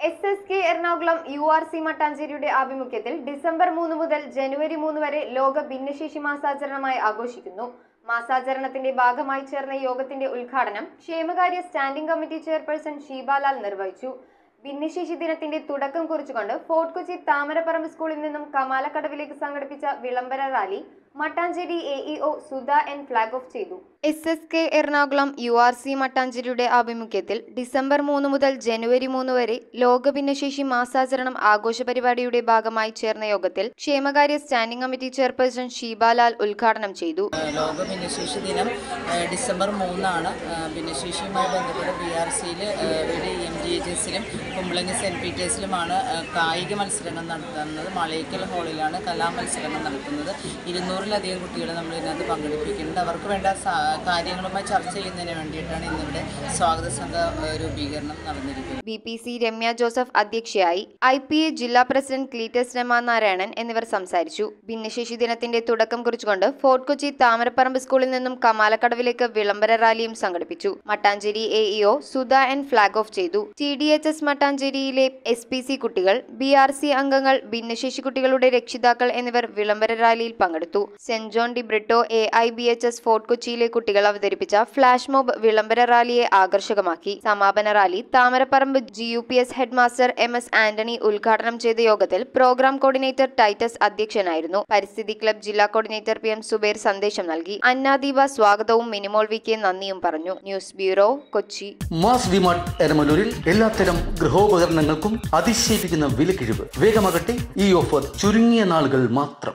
S S K Ernakulam U R C മട്ടാഞ്ചേരിയുടെ ആഭിമുഖ്യത്തിൽ December മൂന്ന് മുതൽ ജനുവരി മൂന്ന് വരെ ലോക ഭിന്നശേഷി മാസാചരണമായി ആഘോഷിക്കുന്നു. മാസാചരണത്തിന്റെ ഭാഗമായി ചേർന്ന യോഗത്തിന്റെ ഉദ്ഘാടനം ക്ഷേമകാര്യ സ്റ്റാൻഡിംഗ് കമ്മിറ്റി ചെയർപേഴ്സൺ ഷീബാലാൽ നിർവഹിച്ചു. ഭിന്നശേഷി ദിനത്തിന്റെ തുടക്കം കുറിച്ചുകൊണ്ട് ഫോർട്ട് കൊച്ചി താമരപ്പറമ്പ് സ്കൂളിൽ നിന്നും കമാലക്കടവിലേക്ക് സംഘടിപ്പിച്ച വിളംബര rally Mattancherry A E O Sudha N flag off ചെയ്തു. S S K Ernakulam U R C മട്ടാഞ്ചേരിയുടെ ആഭിമുഖ്യത്തിൽ ഡിസംബർ മൂന്ന് മുതൽ ജനുവരി മൂന്ന് വരെ ലോക ഭിന്നശേഷി മാസാചരണം ആഘോഷ പരിപാടിയുടെ ഭാഗമായി ചേർന്ന യോഗത്തിൽ ക്ഷേമകാര്യ സ്റ്റാൻഡിംഗ് കമ്മിറ്റി ചെയർപേഴ്സൺ ഷീബാലാൽ ഉദ്ഘാടനം ചെയ്തു. ലോക ഭിന്നശേഷി ദിനം ഡിസംബർ മൂന്നാണ്. ഭിന്നശേഷിയുമായി ബന്ധപ്പെട്ട് ബി ആർ സിയിൽ ഇവിടെ എം ജി എച്ച് എസിലും കുമ്പളങ്ങി സെന്റ് പീറ്റേഴ്സിലുമാണ് എസിലുമാണ് കായിക മത്സരങ്ങൾ നടത്തുന്നത്. മളയിക്കൽ ഹാളിലാണ് കലാമത്സരങ്ങൾ നടത്തുന്നത്. ഇരുന്നൂറിലധികം കുട്ടികളെ നമ്മൾ ഇതിനകത്ത് പങ്കെടുപ്പിക്കുന്നുണ്ട്. അവർക്ക് വേണ്ട കാര്യങ്ങളുമായി ചർച്ച ചെയ്യുന്നതിന് വേണ്ടിയിട്ടാണ് ഇന്നിവിടെ സ്വാഗത സംഘ രൂപീകരണം നടന്നിരിക്കുന്നത്. B P C Ramya Joseph അധ്യക്ഷയായി ഐ പി എ ജില്ലാ പ്രസിഡന്റ് ക്ലീറ്റസ് രമ നാരായണൻ എന്നിവർ സംസാരിച്ചു. ഭിന്നശേഷി ദിനത്തിന്റെ തുടക്കം കുറിച്ചുകൊണ്ട് ഫോർട്ട് കൊച്ചി താമരപ്പറമ്പ് സ്കൂളിൽ നിന്നും കമാലക്കടവിലേക്ക് വിളംബര റാലിയും സംഘടിപ്പിച്ചു. Mattancherry A E O Sudha N flag off ചെയ്തു. ടി ഡി എച്ച് എസ് മട്ടാഞ്ചേരിയിലെ എസ് പി സി കുട്ടികൾ ബി ആർ സി അംഗങ്ങൾ ഭിന്നശേഷി കുട്ടികളുടെ രക്ഷിതാക്കൾ എന്നിവർ വിളംബര റാലിയിൽ പങ്കെടുത്തു. Saint John de Britto A I B H S Fort കൊച്ചിയിലെ കുട്ടികൾ അവതരിപ്പിച്ച ഫ്ലാഷ് മോബ് വിളംബര റാലിയെ ആകർഷകമാക്കി. സമാപന rally Thamaraparambu G U P S head master M S Antony ഉദ്ഘാടനം ചെയ്ത യോഗത്തിൽ പ്രോഗ്രാം കോർഡിനേറ്റർ ടൈറ്റസ് അധ്യക്ഷനായിരുന്നു. പരിസ്ഥിതി ക്ലബ് ജില്ലാ കോർഡിനേറ്റർ പി എം സുബേർ സന്ദേശം നൽകി. അന്നാദീപ സ്വാഗതവും മിനിമോൾ വി കെ നന്ദിയും പറഞ്ഞു. News bureau Kochi. Mass DMart എരമലൂരിൽ എല്ലാത്തരം ഗൃഹോപകരണങ്ങൾക്കും അതിശയിപ്പിക്കുന്ന വിലക്കിഴിവ് വേഗമാകട്ടെ ഈ ഓഫർ ചുരുങ്ങിയ നാളുകൾ മാത്രം.